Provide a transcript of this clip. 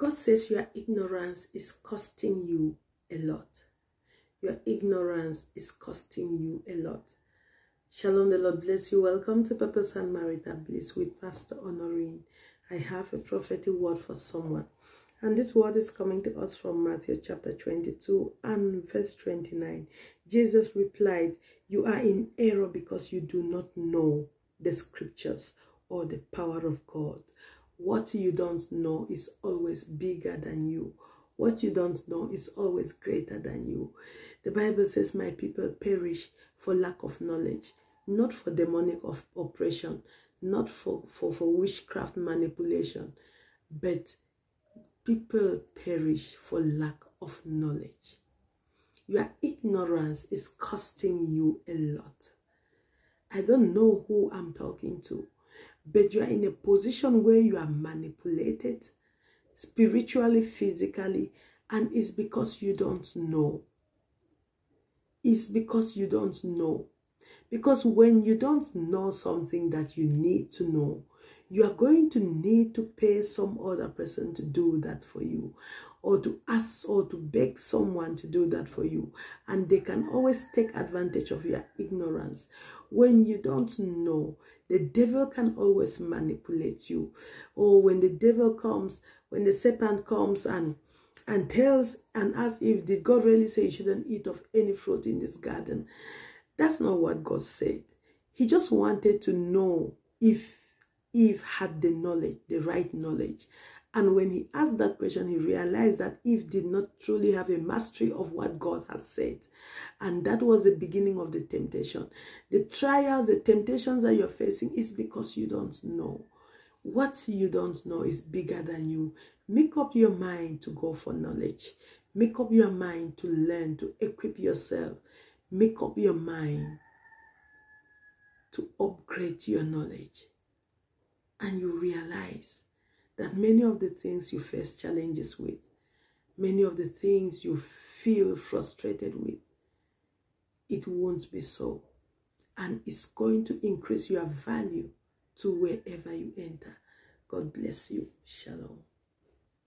God says your ignorance is costing you a lot. Your ignorance is costing you a lot. Shalom, the Lord bless you. Welcome to Purpose and Marital Bliss with Pastor Honorine. I have a prophetic word for someone. And this word is coming to us from Matthew chapter 22 and verse 29. Jesus replied, You are in error because you do not know the scriptures or the power of God. What you don't know is always bigger than you. What you don't know is always greater than you. The Bible says, My people perish for lack of knowledge, not for demonic of oppression, not for, for, for witchcraft manipulation, but people perish for lack of knowledge. Your ignorance is costing you a lot. I don't know who I'm talking to, but you are in a position where you are manipulated spiritually, physically, and it's because you don't know. It's because you don't know. Because when you don't know something that you need to know, you are going to need to pay some other person to do that for you or to ask or to beg someone to do that for you. And they can always take advantage of your ignorance. When you don't know the devil can always manipulate you. Or when the devil comes when the serpent comes and and tells and asks if did god really say you shouldn't eat of any fruit in this garden? That's not what god said. He just wanted to know if Eve had the knowledge, the right knowledge. And when he asked that question, he realized that Eve did not truly have a mastery of what God had said. And that was the beginning of the temptation. The trials, the temptations that you're facing is because you don't know. What you don't know is bigger than you. Make up your mind to go for knowledge. Make up your mind to learn, to equip yourself. Make up your mind to upgrade your knowledge and you realize that many of the things you face challenges with, many of the things you feel frustrated with, it won't be so. And it's going to increase your value to wherever you enter. God bless you. Shalom.